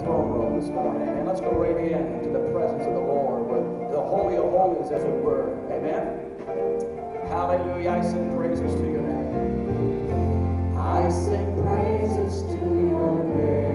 throne room this morning. And let's go right in into the presence of the Lord, where the Holy of Holies, as it were. Amen. Hallelujah. I sing praises to your name. I sing praises to your name.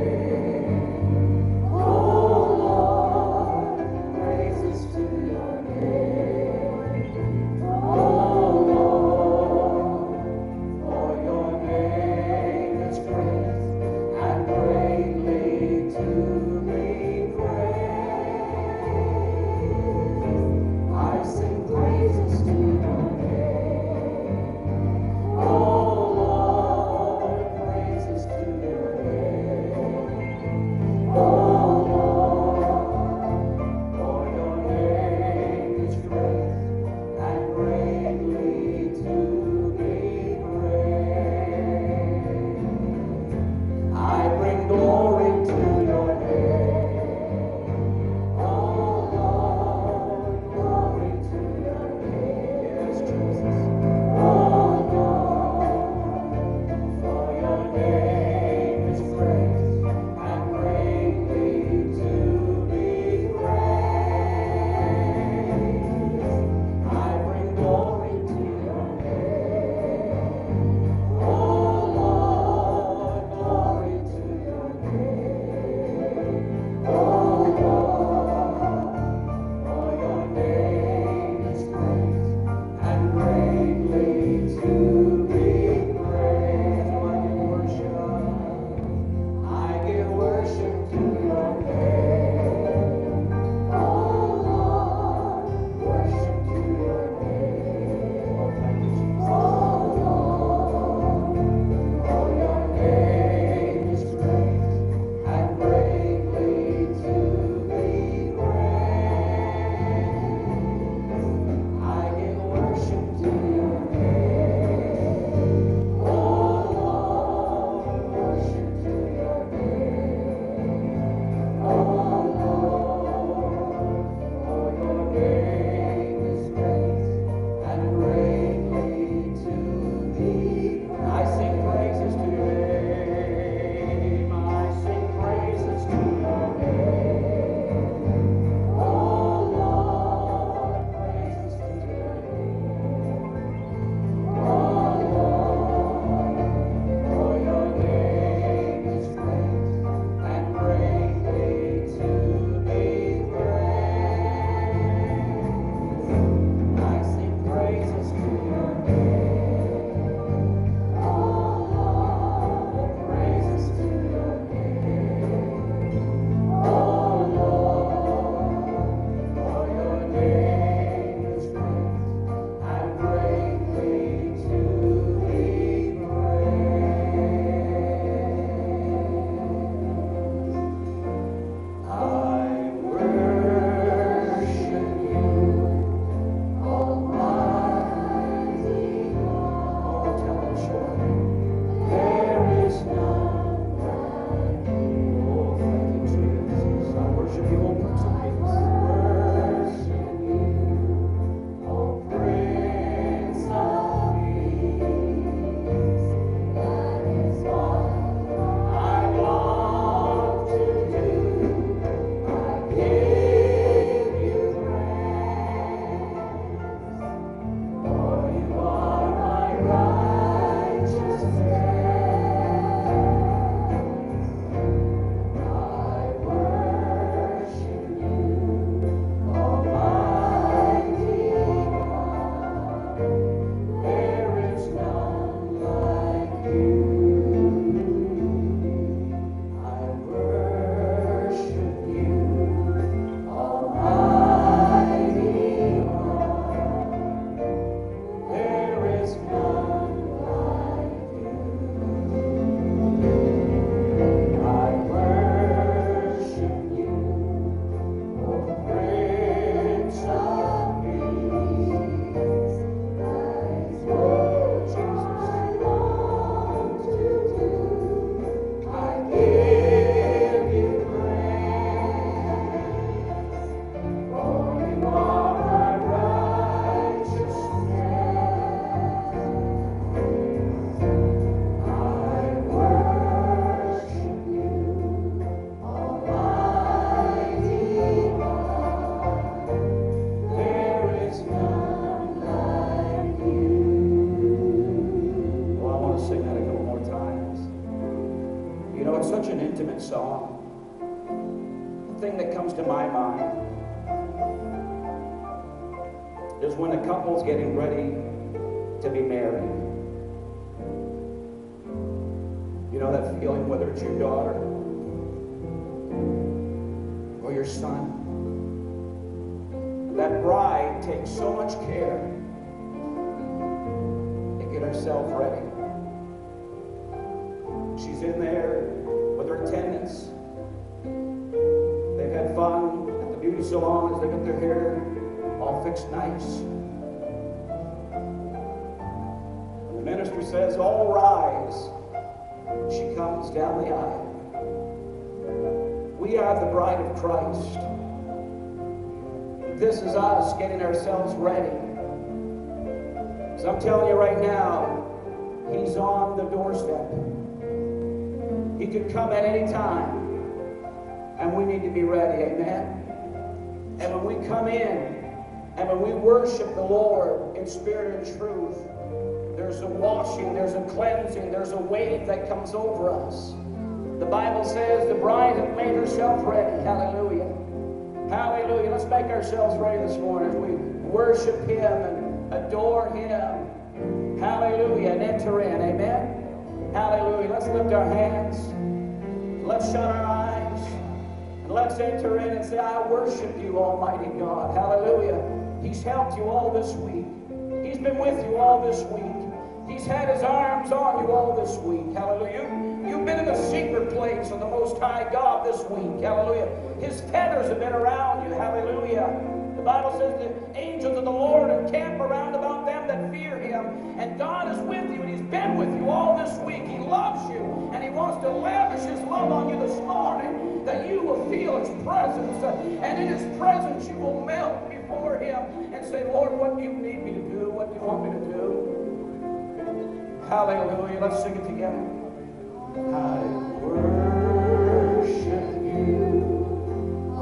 song, the thing that comes to my mind is when a couple's getting ready to be married. You know that feeling, whether it's your daughter or your son. That bride takes so much care to get herself ready. She's in there with her 10 the beauty salon as they get their hair all fixed nice. And the minister says, All rise. She comes down the aisle. We are the bride of Christ. This is us getting ourselves ready. Because I'm telling you right now, He's on the doorstep. He could come at any time. And we need to be ready. Amen. And when we come in, and when we worship the Lord in spirit and truth, there's a washing, there's a cleansing, there's a wave that comes over us. The Bible says the bride has made herself ready. Hallelujah. Hallelujah. Let's make ourselves ready this morning as we worship Him and adore Him. Hallelujah. And enter in. Amen. Hallelujah. Let's lift our hands. Let's shut our eyes. Let's enter in and say, I worship you, Almighty God. Hallelujah. He's helped you all this week. He's been with you all this week. He's had his arms on you all this week. Hallelujah. You've been in the secret place of the Most High God this week. Hallelujah. His feathers have been around you. Hallelujah. The Bible says the angels of the Lord encamp around about them that fear him. And God is with you, and he's been with you all this week. He loves you, and he wants to lavish his love on you this morning, that you will feel his presence. Uh, and in his presence you will melt before him and say, Lord, what do you need me to do? What do you want me to do? Hallelujah. Let's sing it together. I worship you,